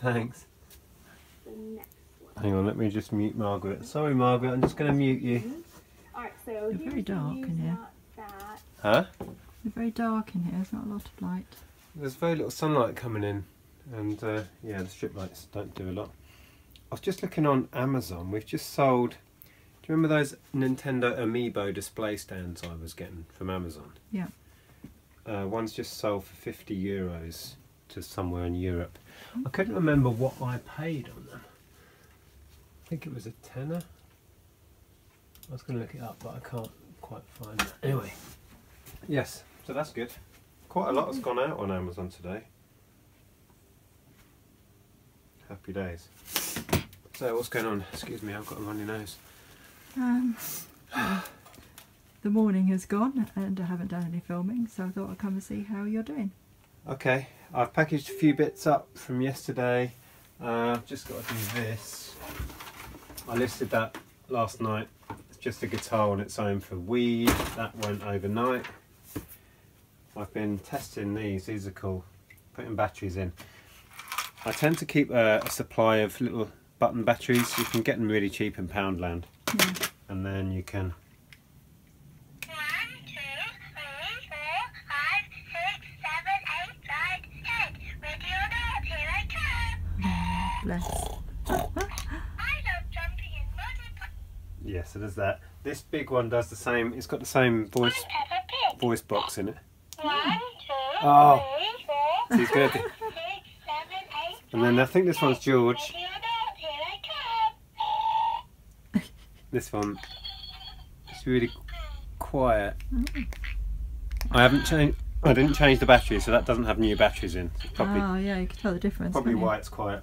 Thanks. the next one. Hang on, let me just mute Margaret. Sorry, Margaret, I'm just going to mute you. Alright, so You're very dark in here. that- that. Huh? It's very dark in here. There's not a lot of light. There's very little sunlight coming in, and uh, yeah, the strip lights don't do a lot. I was just looking on Amazon. We've just sold. Do you remember those Nintendo Amiibo display stands I was getting from Amazon? Yeah. Uh, one's just sold for 50 euros to somewhere in Europe. I couldn't remember what I paid on them. I think it was a tenner. I was going to look it up, but I can't quite find it. Anyway, yes, so that's good. Quite a lot has gone out on Amazon today. Happy days. So, what's going on? Excuse me, I've got a runny nose. Um, the morning has gone and I haven't done any filming, so I thought I'd come and see how you're doing. Okay, I've packaged a few bits up from yesterday. Uh, I've just got to do this. I listed that last night. It's just a guitar on its own for weed. That went overnight. I've been testing these. These are cool. Putting batteries in. I tend to keep a, a supply of little button batteries. You can get them really cheap in Poundland. Yeah. And then you can One, two, three, four, five, six, seven, eight, nine, ten. Ready or not, here I come. Bless. I love jumping in muddy puddles. yeah. So there's that. This big one does the same. It's got the same voice I'm Peppa Pig. voice box in it. One, two, Oh. three, four, So he's gonna do- five, six, seven, eight, And then I think this one's George. Ready or not, here I come. This one, it's really quiet. I haven't changed. I didn't change the battery, so that doesn't have new batteries in. It's probably Oh, yeah, you can tell the difference. probably can't you? why it's quiet.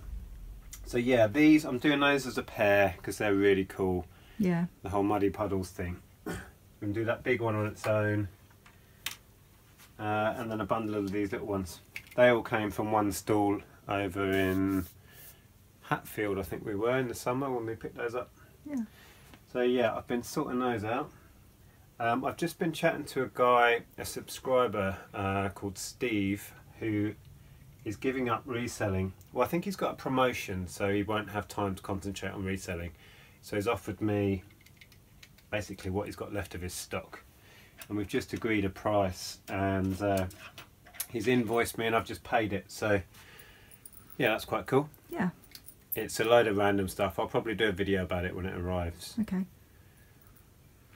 So yeah, these I'm doing those as a pair because they're really cool. Yeah. The whole muddy puddles thing. We can do that big one on its own, uh, and then a bundle of these little ones. They all came from one stall over in Hatfield, I think we were in the summer when we picked those up. Yeah. So yeah, I've been sorting those out. Um, I've just been chatting to a guy, a subscriber uh, called Steve, who is giving up reselling. Well, I think he's got a promotion, so he won't have time to concentrate on reselling. So he's offered me basically what he's got left of his stock, and we've just agreed a price, and uh, he's invoiced me, and I've just paid it. So yeah, that's quite cool. Yeah. It's a load of random stuff. I'll probably do a video about it when it arrives. Okay.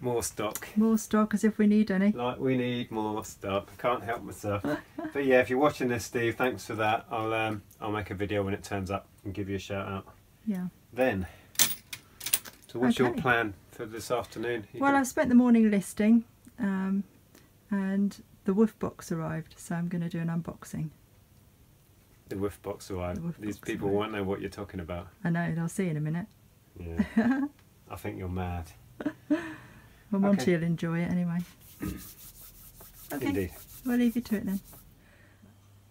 More stock. More stock as if we need any. Like we need more stock. I can't help myself. but yeah, if you're watching this, Steve, thanks for that. I'll um, I'll make a video when it turns up and give you a shout out. Yeah. Then, so what's your plan for this afternoon? You Well, I've spent the morning listing, um, and the woof box arrived, so I'm going to do an unboxing. the woof box arrived. The whiff These box people arrived. won't know what you're talking about. I know, they'll see in a minute. Yeah. I think you're mad. Well, Monty Okay. will enjoy it anyway. Okay. Indeed. We'll leave you to it then.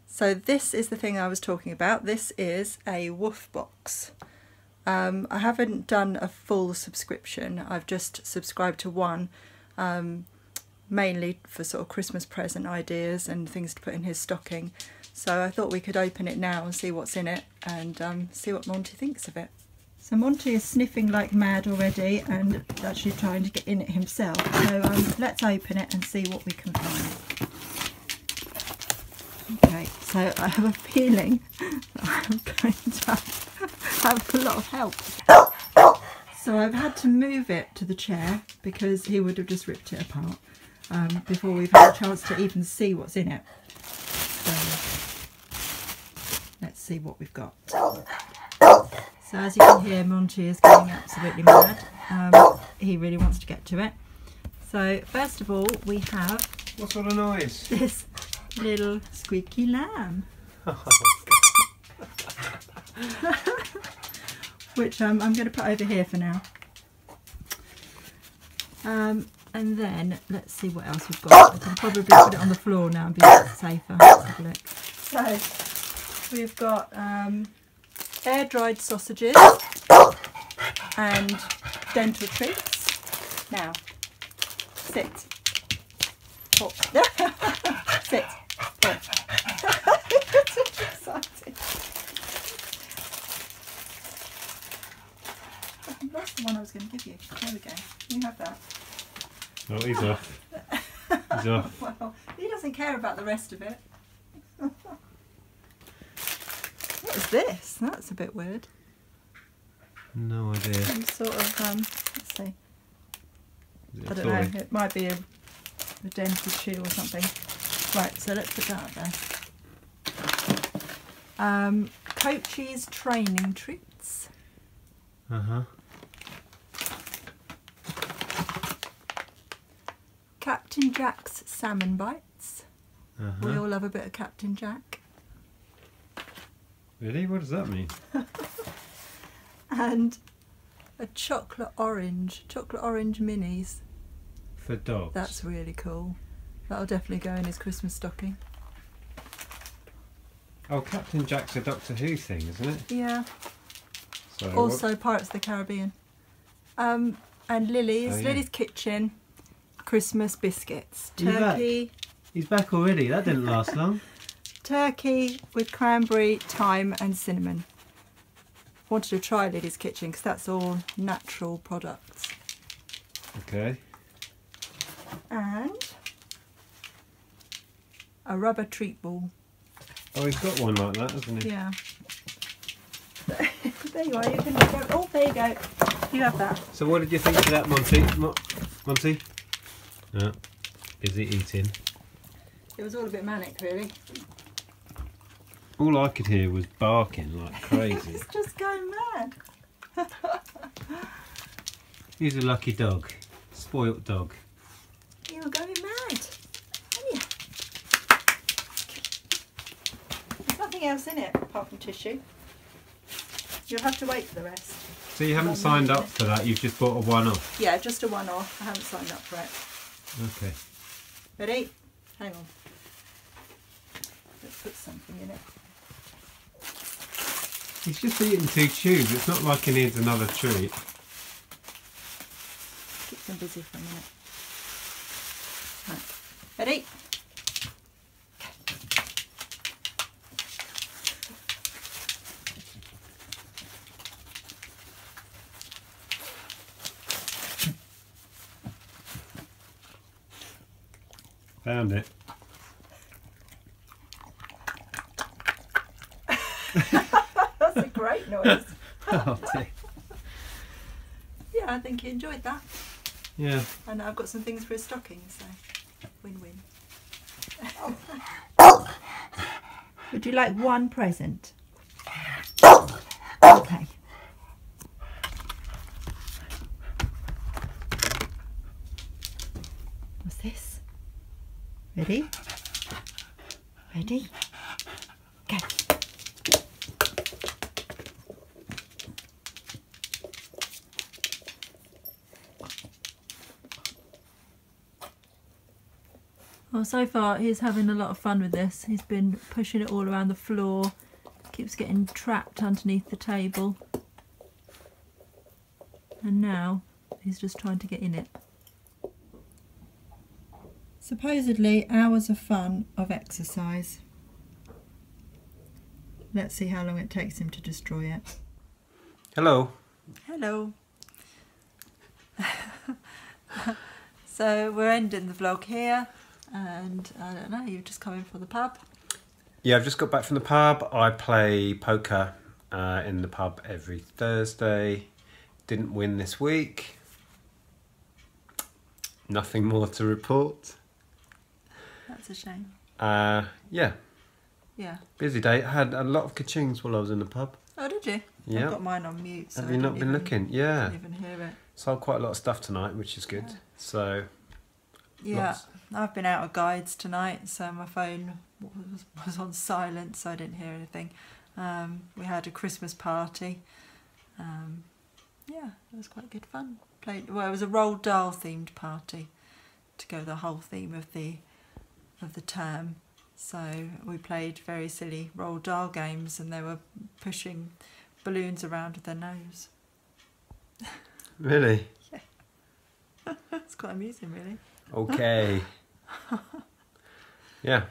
So this is the thing I was talking about. This is a woof box. Um, I haven't done a full subscription. I've just subscribed to one, um, mainly for sort of Christmas present ideas and things to put in his stocking. So I thought we could open it now and see what's in it and um, see what Monty thinks of it. So Monty is sniffing like mad already and actually trying to get in it himself. So um, let's open it and see what we can find. Okay, so I have a feeling that I'm going to have a lot of help. So I've had to move it to the chair because he would have just ripped it apart um, before we've had a chance to even see what's in it. So let's see what we've got. So as you can hear, Monty is going absolutely mad. Um, he really wants to get to it. So first of all, we have What sort of noise? this little squeaky lamb, which um, I'm going to put over here for now. Um, and then let's see what else we've got. I can probably put it on the floor now and be a bit safer. Have a look. So we've got um, air dried sausages and dental treats. Now, sit. Oh. Sit. That's the one I was going to give you. There we go. You have that. No, he's off. He's off. well, he doesn't care about the rest of it. this? That's a bit weird. No idea. Some sort of um. Let's see. I don't toy? know. It might be a, a dental shoe or something. Right. So let's put that there. Um, Coachies training treats. Uh huh. Captain Jack's salmon bites. Uh -huh. We all love a bit of Captain Jack. Really? What does that mean? And a chocolate orange, chocolate orange minis. For dogs. That's really cool. That'll definitely go in his Christmas stocking. Oh, Captain Jack's a Doctor Who thing, isn't it? Yeah. So what- Also, Pirates of the Caribbean. Um, and Lily's, Oh, yeah. Lily's Kitchen, Christmas biscuits. Are you back? Turkey, He's back already. That didn't last long. Turkey with cranberry, thyme, and cinnamon. Wanted to try Lily's Kitchen because that's all natural products. Okay. And a rubber treat ball. Oh, he's got one like that, hasn't he? Yeah. there you are. You can go. Oh, there you go. You have that. So what did you think of that, Monty? Mo- Monty? Yeah. Is he eating? It was all a bit manic, really. All I could hear was barking like crazy. It's just going mad. He's a lucky dog. Spoilt dog. You were going mad. Aren't you? There's nothing else in it apart from tissue. You'll have to wait for the rest. So you haven't signed up for that, you've just bought a one-off. Yeah, just a one-off. I haven't signed up for it. Okay. Ready? Hang on. Let's put something in it. He's just eating two tubes. It's not like he needs another treat. Keeps him busy for a minute. Right. Ready? Found it. That's a great noise. Oh, yeah, I think he enjoyed that. yeah. And I've got some things for his stocking, so win-win. Would you like one present? Okay. What's this? Ready? Ready? Go. Well, so far he's having a lot of fun with this. He's been pushing it all around the floor, keeps getting trapped underneath the table. And now he's just trying to get in it. Supposedly hours of fun of exercise. Let's see how long it takes him to destroy it. Hello. Hello. so we're ending the vlog here and I don't know, you've just come in for the pub. Yeah, I've just got back from the pub. I play poker uh, in the pub every Thursday. Didn't win this week. Nothing more to report. That's a shame. Uh, yeah, Yeah. busy day. I had a lot of kachings while I was in the pub. Oh, did you? Yeah. I've got mine on mute. So Have you not been even- looking? Yeah. Didn't even hear it. Sold quite a lot of stuff tonight, which is good. Yeah. So, Yeah, Lots. I've been out of guides tonight, so my phone was, was on silent, so I didn't hear anything. Um, we had a Christmas party. Um, yeah, it was quite good fun. Played well. It was a Roald Dahl themed party to go the whole theme of the of the term. So we played very silly Roald Dahl games, and they were pushing balloons around with their nose. really? yeah. it's quite amusing, really. Okay. yeah.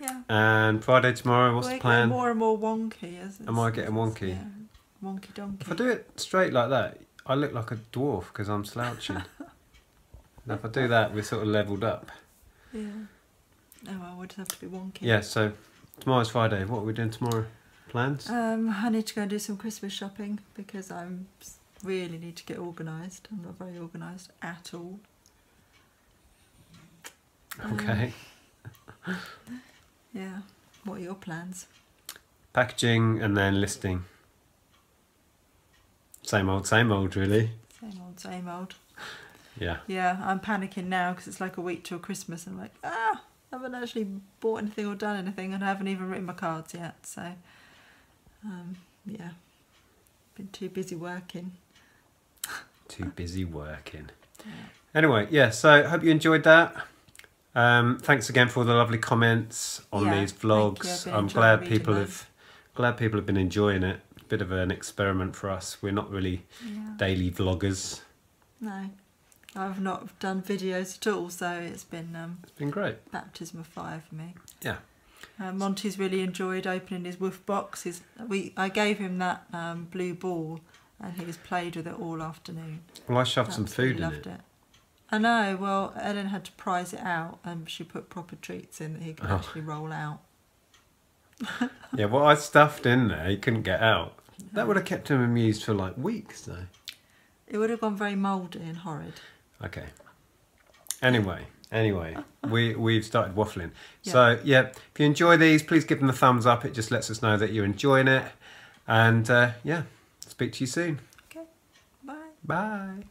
Yeah. And Friday tomorrow, what's We're the plan? getting more and more wonky. As, Am I getting wonky? Yeah, wonky donkey. If I do it straight like that, I look like a dwarf because I'm slouching. and if I do that, we're sort of leveled up. Yeah. Oh well, we'd have to be wonky. Yeah, so tomorrow's Friday. What are we doing tomorrow? Plans? Um, I need to go and do some Christmas shopping because I'm really need to get organised. I'm not very organised at all. Okay. Yeah. What are your plans? Packaging and then listing. Same old, same old, really. Same old, same old. Yeah. Yeah, I'm panicking now because it's like a week till Christmas, and I'm like, ah, I haven't actually bought anything or done anything, and I haven't even written my cards yet. So, um, yeah, been too busy working. Too busy working. Yeah. Anyway, yeah, so hope you enjoyed that. Um, thanks again for all the lovely comments on Yeah, these thank you. I've vlogs. I'm glad people them. have glad people have been enjoying it. Bit of an experiment for us. We're not really Yeah. daily vloggers. No, I've not done videos at all, so it's been um, It's been great. baptism of fire for me. Yeah. Uh, Monty's really enjoyed opening his woof box. His, we I gave him that um, blue ball, and he he's played with it all afternoon. Well, I shoved some food in loved it. I know. Well, Ellen had to prize it out, and she put proper treats in that he could Oh. actually roll out. Yeah, what I stuffed in there, he couldn't get out. That would have kept him amused for like weeks, though. It would have gone very mouldy and horrid. Okay. Anyway, anyway, we we've started waffling. Yeah. So yeah, if you enjoy these, please give them a thumbs up. It just lets us know that you're enjoying it. And uh, yeah, speak to you soon. Okay. Bye. Bye.